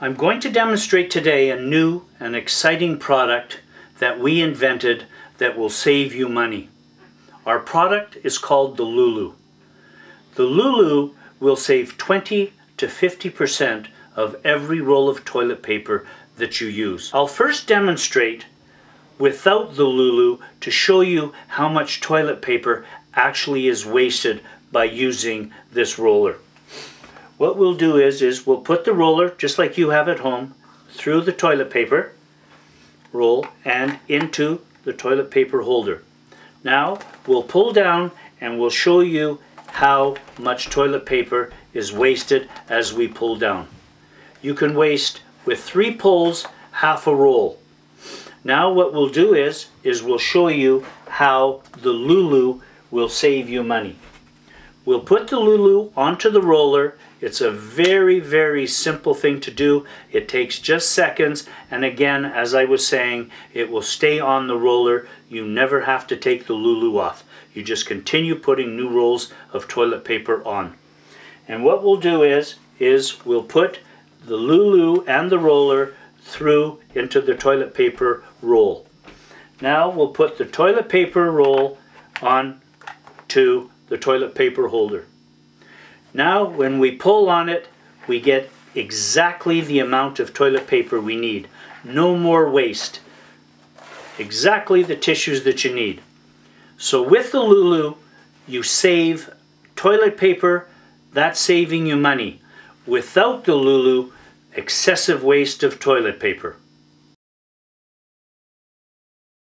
I'm going to demonstrate today a new and exciting product that we invented that will save you money. Our product is called the Loo Loo. The Loo Loo will save 20 to 50% of every roll of toilet paper that you use. I'll first demonstrate without the Loo Loo to show you how much toilet paper actually is wasted by using this roller. What we'll do is, is we'll put the roller, just like you have at home, through the toilet paper roll and into the toilet paper holder. Now we'll pull down and we'll show you how much toilet paper is wasted as we pull down. You can waste with three pulls half a roll. Now what we'll do is, is we'll show you how the Loo Loo will save you money. We'll put the Loo Loo onto the roller. It's a very, very simple thing to do. It takes just seconds. And again, as I was saying, it will stay on the roller. You never have to take the Loo Loo off. You just continue putting new rolls of toilet paper on. And what we'll do is, is we'll put the Loo Loo and the roller through into the toilet paper roll. Now we'll put the toilet paper roll on to the toilet paper holder. Now when we pull on it, we get exactly the amount of toilet paper we need. No more waste. Exactly the tissues that you need. So with the Loo Loo, you save toilet paper, that's saving you money. Without the Loo Loo, excessive waste of toilet paper.